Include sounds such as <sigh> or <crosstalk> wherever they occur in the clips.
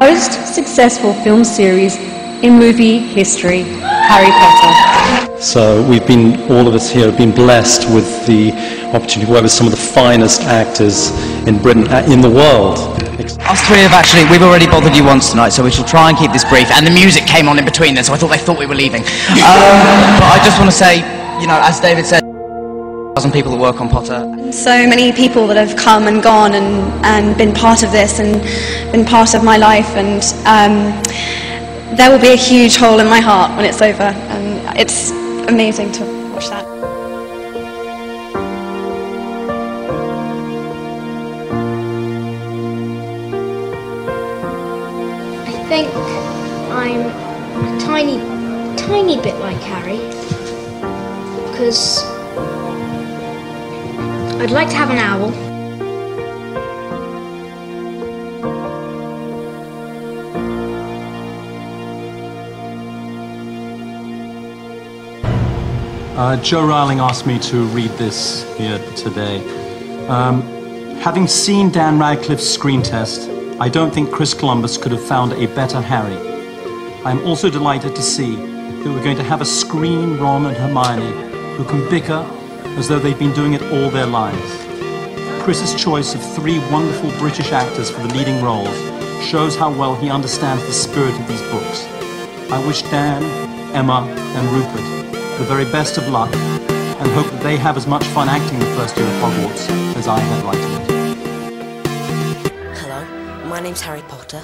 Most successful film series in movie history, Harry Potter. So we've been, all of us here have been blessed with the opportunity to work with some of the finest actors in Britain, uh, in the world. Us three have actually, we've already bothered you once tonight, so we shall try and keep this brief. And the music came on in between then, so I thought they thought we were leaving. Um, but I just want to say, you know, as David said, thousand people that work on Potter. So many people that have come and gone and, and been part of this and been part of my life and um, there will be a huge hole in my heart when it's over and it's amazing to watch that. I think I'm a tiny, tiny bit like Harry. Because I'd like to have an owl. Uh, Jo Rowling asked me to read this here today. Um, having seen Dan Radcliffe's screen test, I don't think Chris Columbus could have found a better Harry. I am also delighted to see that we're going to have a screen Ron and Hermione who can bicker as though they've been doing it all their lives. Chris's choice of three wonderful British actors for the leading roles shows how well he understands the spirit of these books. I wish Dan, Emma, and Rupert the very best of luck and hope that they have as much fun acting the first year at Hogwarts as I had writing it. Hello, my name's Harry Potter.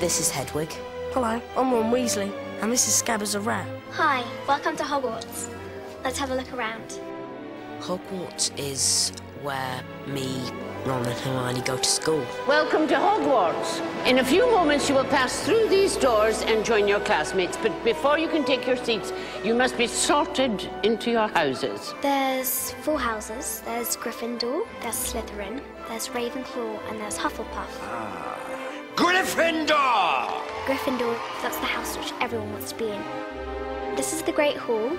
This is Hedwig. Hello, I'm Ron Weasley, and this is Scabbers the Rat. Hi, welcome to Hogwarts. Let's have a look around. Hogwarts is where me, Ron and Hermione go to school. Welcome to Hogwarts. In a few moments you will pass through these doors and join your classmates, but before you can take your seats, you must be sorted into your houses. There's four houses. There's Gryffindor, there's Slytherin, there's Ravenclaw, and there's Hufflepuff. Ah. Gryffindor! Gryffindor, that's the house which everyone wants to be in. This is the Great Hall,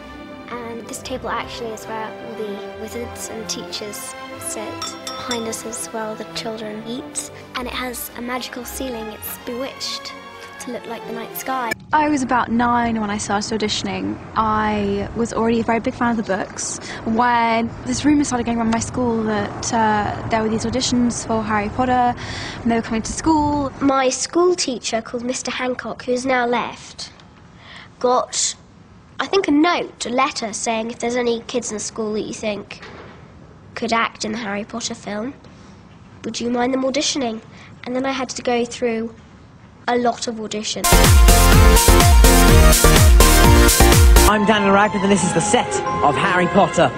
and this table actually is where all the wizards and teachers sit. Behind us is where the children eat, and it has a magical ceiling. It's bewitched to look like the night sky. I was about nine when I started auditioning. I was already a very big fan of the books. When this rumour started going around my school that uh, there were these auditions for Harry Potter and they were coming to school. My school teacher, called Mr. Hancock, who's now left, got, I think, a note, a letter saying if there's any kids in school that you think could act in the Harry Potter film, would you mind them auditioning? And then I had to go through a lot of auditions. I'm Daniel Radcliffe and this is the set of Harry Potter.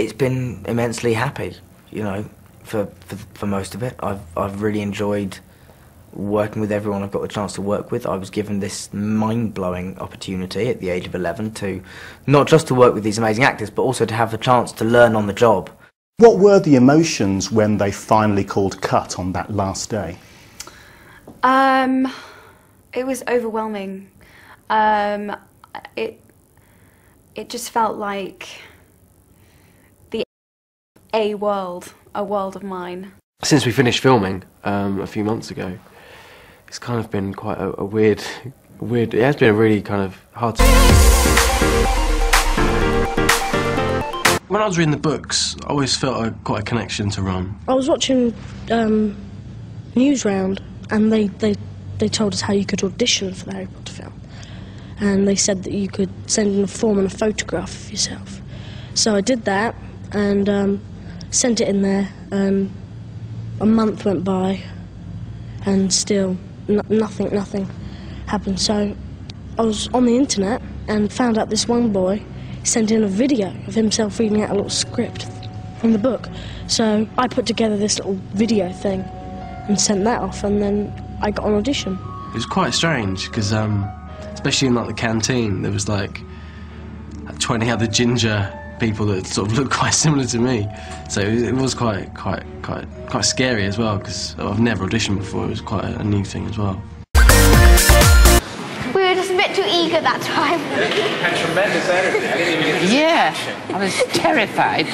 It's been immensely happy, you know, for, for, for most of it. I've, I've really enjoyed working with everyone I've got the chance to work with. I was given this mind-blowing opportunity at the age of 11 to not just to work with these amazing actors, but also to have the chance to learn on the job. What were the emotions when they finally called cut on that last day? Um, it was overwhelming. Um, it it just felt like the a world, a world of mine. Since we finished filming um, a few months ago, it's kind of been quite a, a weird, weird. It has been a really kind of hard. When I was reading the books, I always felt a, quite a connection to Ron. I was watching um, Newsround, and they, they, they told us how you could audition for the Harry Potter film. And they said that you could send in a form and a photograph of yourself. So I did that and um, sent it in there, and a month went by, and still nothing, nothing happened. So I was on the internet and found out this one boy sent in a video of himself reading out a little script from the book. So I put together this little video thing and sent that off, and then I got an audition. It was quite strange because um, especially in like the canteen. There was like 20 other ginger people that sort of <laughs> looked quite similar to me. So it, it was quite, quite, quite, quite scary as well because I've never auditioned before. It was quite a, a new thing as well. We were just a bit too eager that time. Had tremendous energy. I didn't even get to Yeah, I was terrified.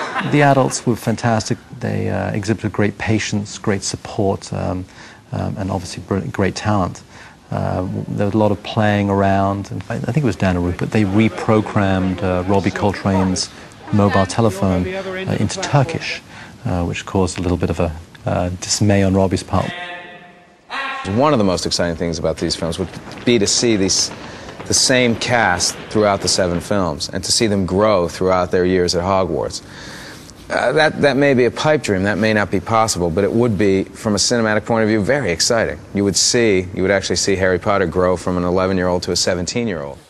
<laughs> The adults were fantastic. They uh, exhibited great patience, great support, um, um, and obviously great talent. Uh, there was a lot of playing around. And I think it was Dan and Rupert. They reprogrammed uh, Robbie Coltrane's mobile telephone uh, into Turkish, uh, which caused a little bit of a uh, dismay on Robbie's part. One of the most exciting things about these films would be to see these, the same cast throughout the seven films and to see them grow throughout their years at Hogwarts. Uh, that, that may be a pipe dream, that may not be possible, but it would be, from a cinematic point of view, very exciting. You would see, you would actually see Harry Potter grow from an 11 year old to a 17 year old.